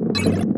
you